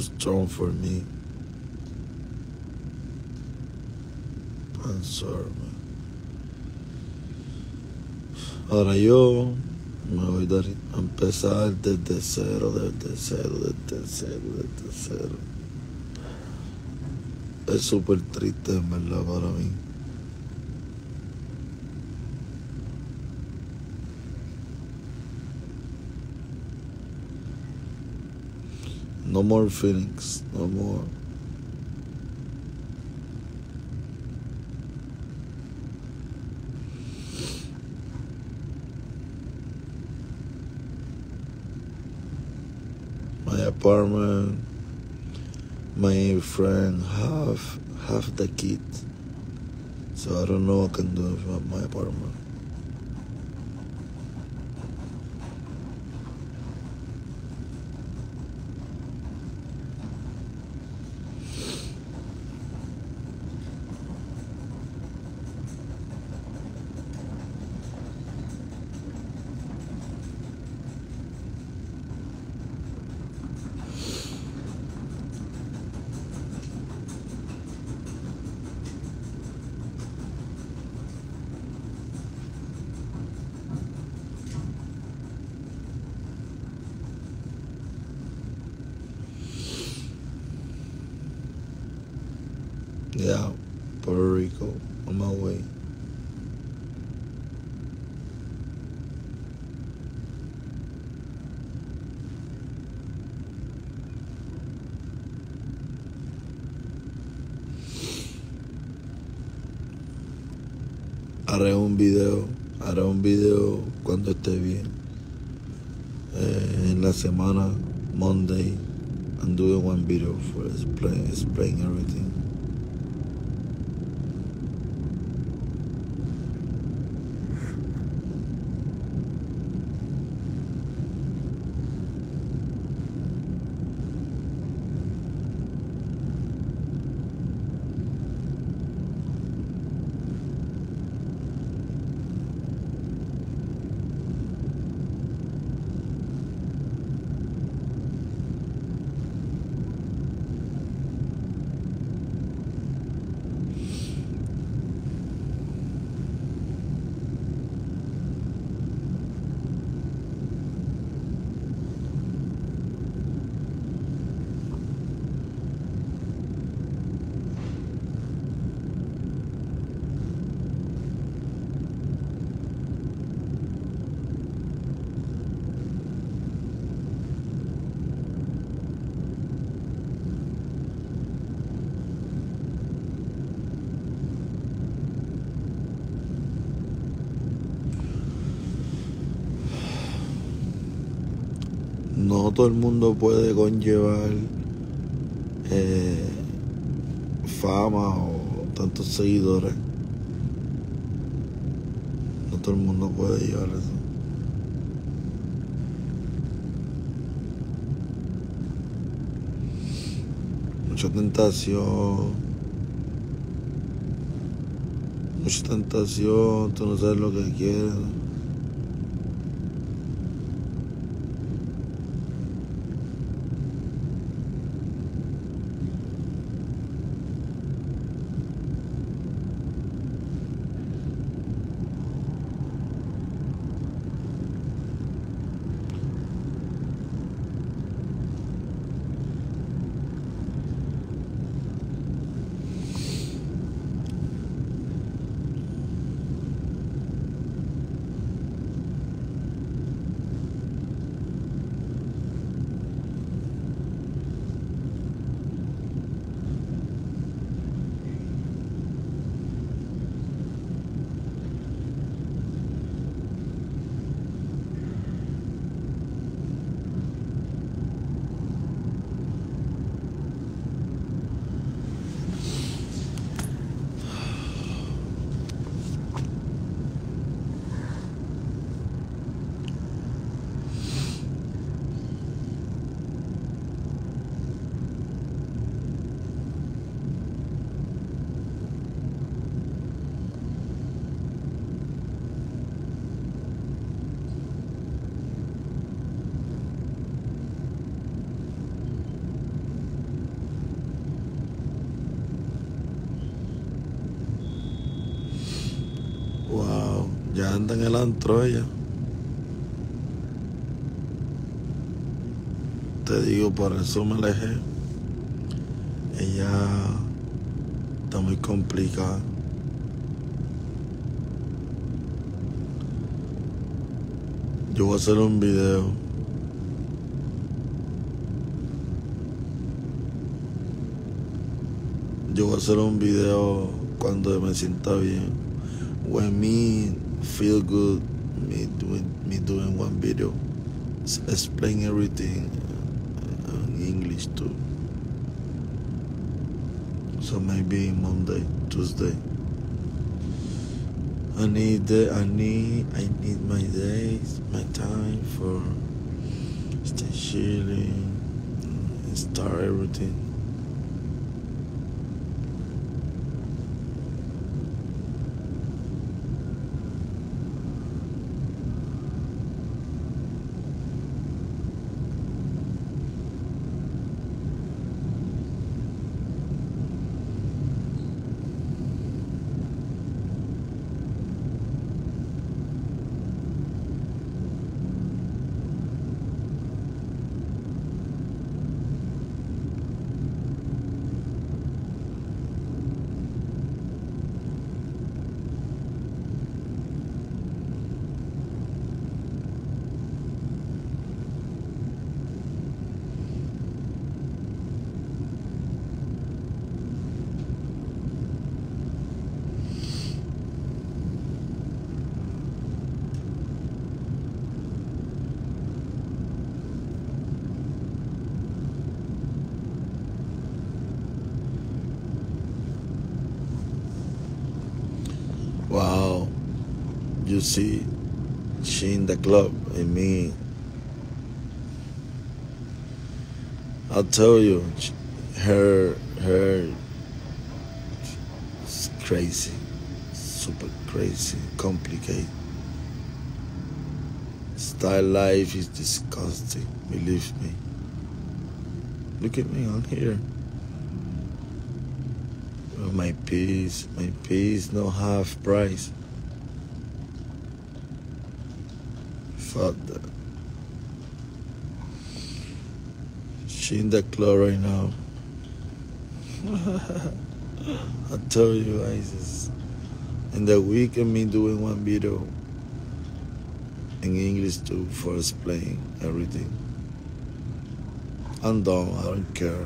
strong for me and Ahora yo me voy a empezar desde cero, desde cero, desde cero, desde cero. Es súper triste, en verdad, para mí. No more feelings, no more. My apartment, my friend half half the kid. So I don't know what I can do about my apartment. haré un video, haré un video cuando esté bien. Eh, en la semana, Monday, I'm doing one video for explain, explain everything. no todo el mundo puede conllevar eh, fama o tantos seguidores. No todo el mundo puede llevar eso. Mucha tentación. Mucha tentación, tú no sabes lo que quieres. anda en el antro ella. Te digo, por eso me alejé. Ella está muy complicada. Yo voy a hacer un video. Yo voy a hacer un video cuando me sienta bien. en feel good me doing me doing one video explain everything uh, in English too so maybe Monday Tuesday I need the, I need I need my days my time for stay chilling start everything Wow, you see, she in the club and me. I'll tell you, her her it's crazy, super crazy, complicated. Style life is disgusting, believe me. Look at me, I'm here my peace, my peace, no half price. Father. She in the club right now. I tell you, Isis. In the week of me doing one video in English too for explaining everything. I'm done, I don't care.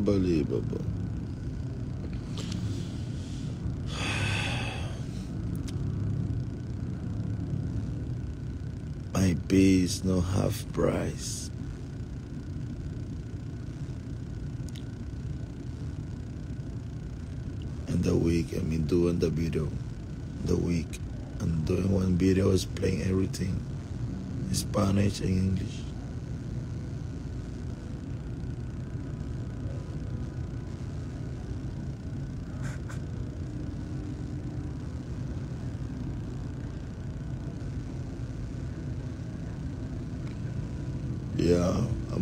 Unbelievable. My bees no half price. And the week, I mean doing the video, the week, and doing one video is playing everything, Spanish and English.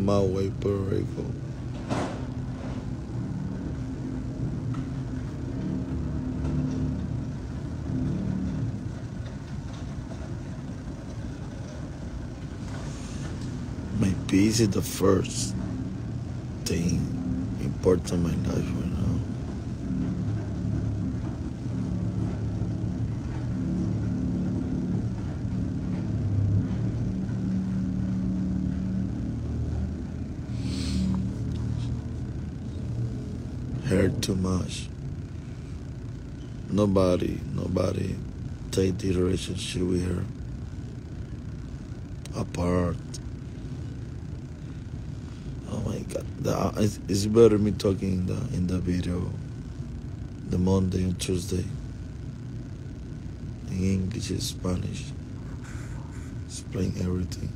my way, Puerto Rico. Maybe is the first thing important in my life right now. heard too much. Nobody, nobody take the relationship with her apart. Oh my God, uh, it's, it's better me talking in the in the video, the Monday and Tuesday. In English and Spanish, explain everything.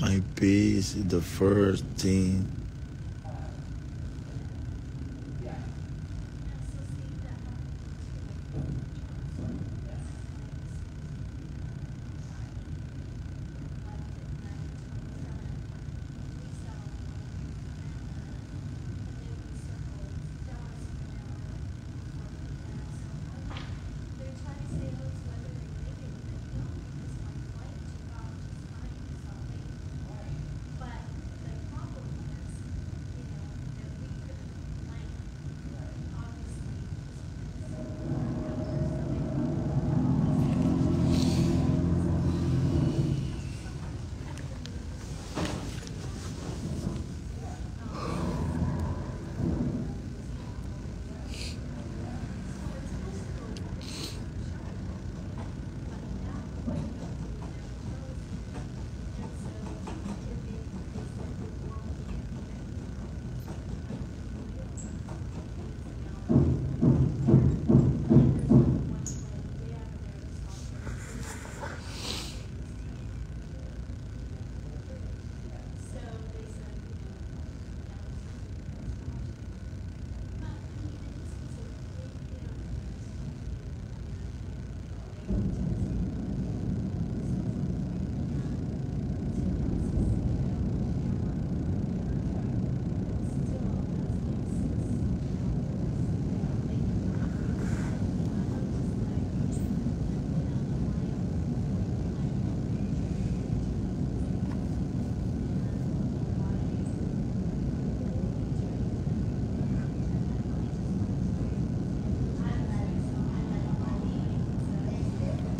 My peace is the first thing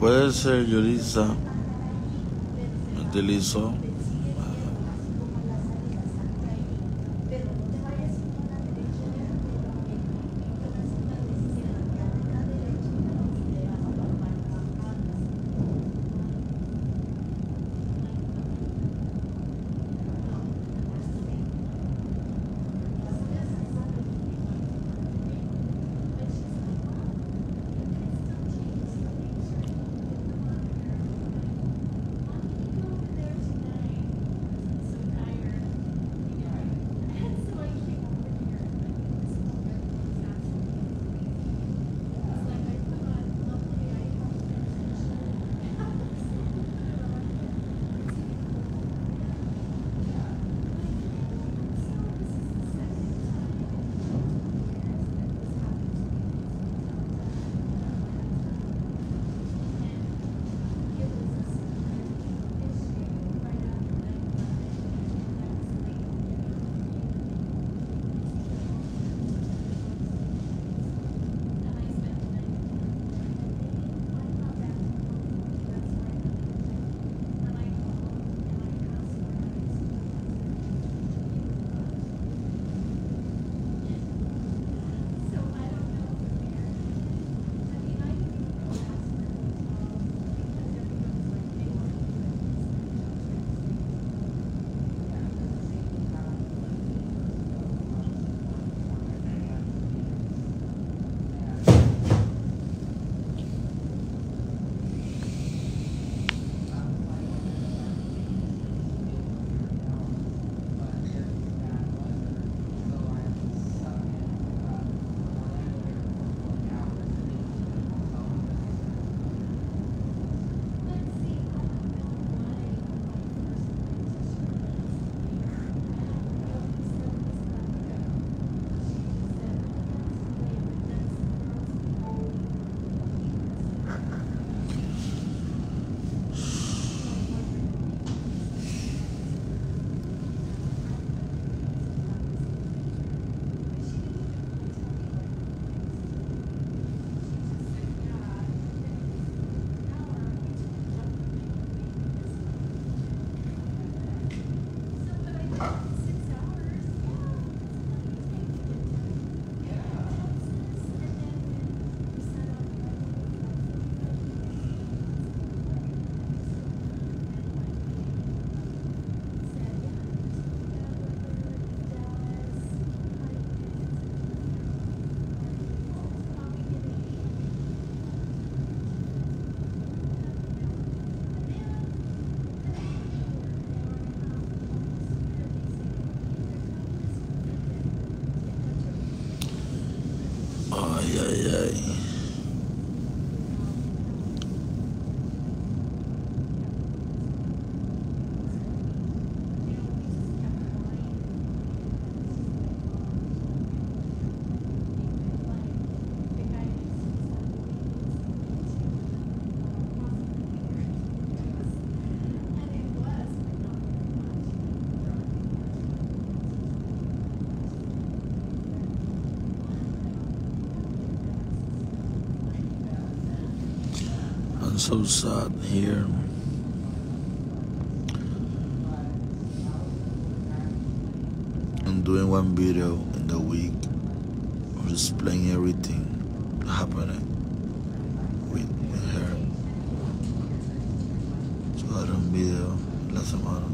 Puede ser, Yurisa. Me utilizo. so sad here. I'm doing one video in the week, I'm just playing everything happening with her. So I don't video last semana.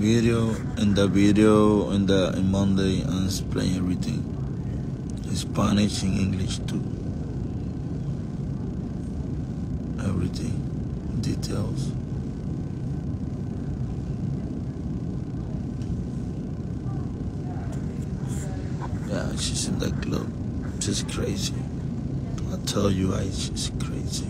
video and the video and the in Monday and explain everything. In Spanish and English too. Everything. Details. Yeah, she's in the club. She's crazy. I tell you, I she's crazy.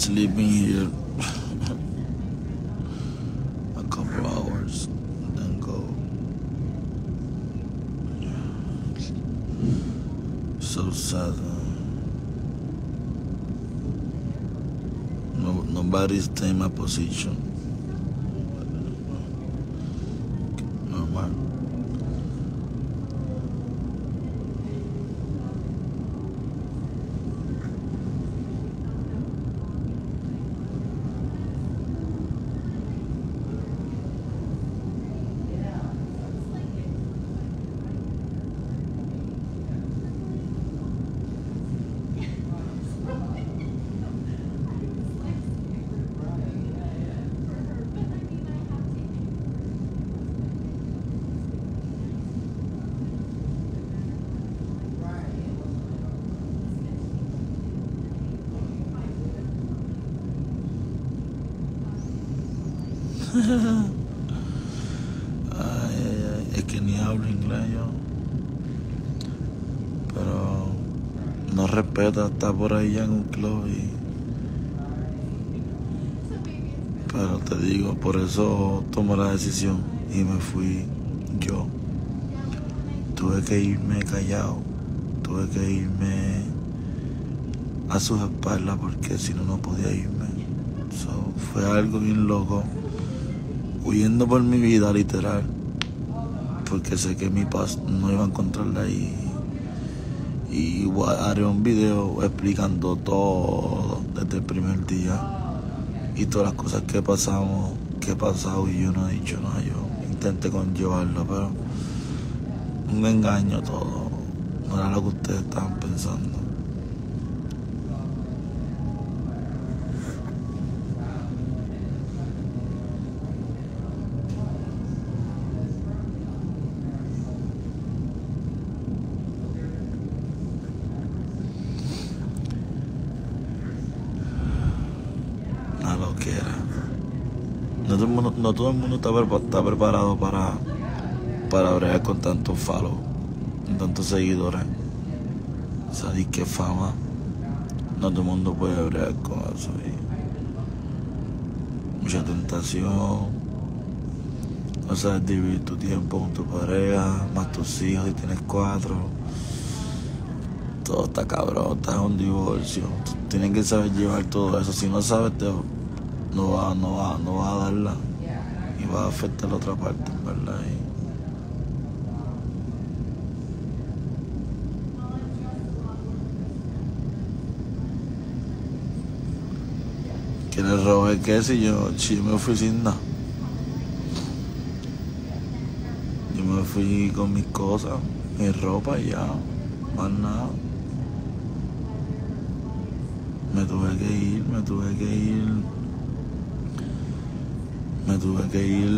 actually been here a couple hours, then go. So sad. No, nobody's in my position. es que ni hablo inglés yo. Pero no respeto está por ahí en un club y. Pero te digo, por eso tomé la decisión y me fui yo. Tuve que irme callado, tuve que irme a sus espaldas porque si no, no podía irme. fue algo bien loco huyendo por mi vida, literal. Porque sé que mi paz no iba a encontrarla ahí. y haré un video explicando todo desde el primer día y todas las cosas que pasamos, que he pasado y yo no he dicho nada. Yo intenté conllevarlo, pero un engaño todo. No era lo que ustedes estaban pensando. todo el mundo está, preparado para, para bregar con tantos falo, tantos seguidores. Sabes qué fama. No todo el mundo puede bregar con eso. mucha tentación. no sabes dividir tu tiempo con tu pareja, más tus hijos y tienes cuatro. Todo está cabrón, estás en un divorcio. Tienen que saber llevar todo eso. Si no sabes, te, no vas no no va a darla y va a afectar la otra parte, verdad. Y... que robar qué si yo, si yo me fui sin nada. Yo me fui con mis cosas, mi ropa ya, más nada. Me tuve que ir, me tuve que ir me tuve que ir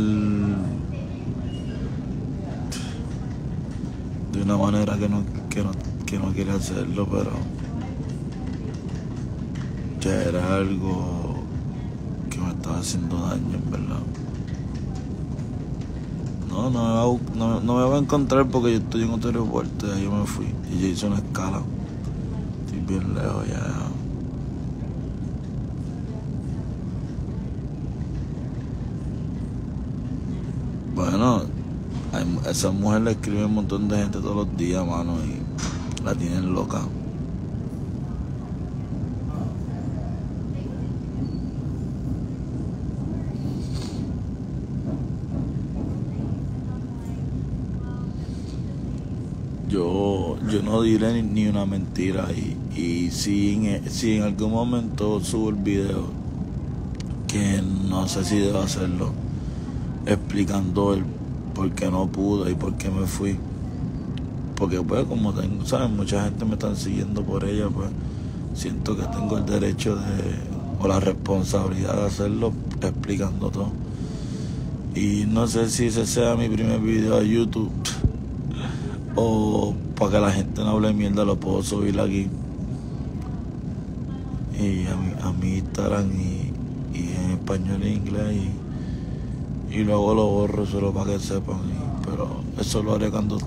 de una manera que no, que que quería hacerlo, pero ya era algo que me estaba haciendo daño, en verdad. No, no, no, me va a encontrar porque yo estoy en otro aeropuerto, y ahí yo me fui y ya hice una escala. Estoy bien lejos ya. Bueno, esa mujer le escribe un montón de gente todos los días, mano, y la tienen loca. Yo, yo no diré ni, una mentira y, y si, e, si en algún momento subo el video, que no sé si debo hacerlo explicando el por qué no pude y por qué me fui. Porque pues como tengo, Mucha gente me están siguiendo por ella, pues siento que tengo el derecho de, o la responsabilidad de hacerlo explicando todo. Y no sé si ese sea mi primer video a YouTube o para que la gente no hable mierda lo puedo subir aquí. Y a mi, a mi Instagram y, y en español e inglés y y luego lo borro solo para que sepan. pero eso lo haré cuando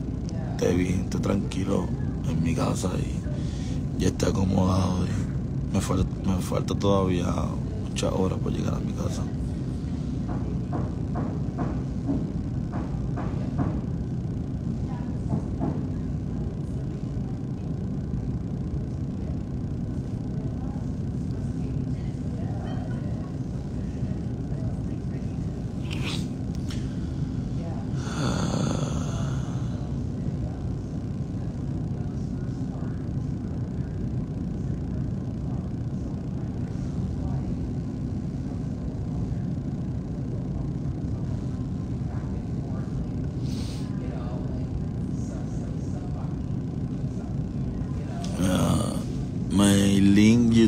esté bien, esté tranquilo en mi casa y ya esté acomodado. me, falta, me falta todavía muchas horas para llegar a mi casa.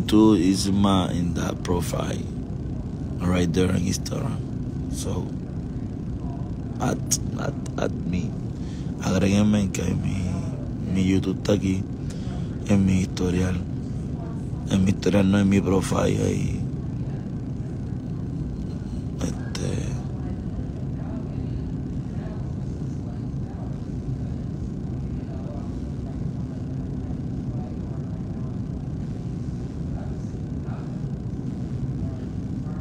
to Isma in that profile right there on Instagram. So, at, at, at me. Agréguenme que mi, mi YouTube está aquí en mi historial. En mi historial no en mi profile ahí.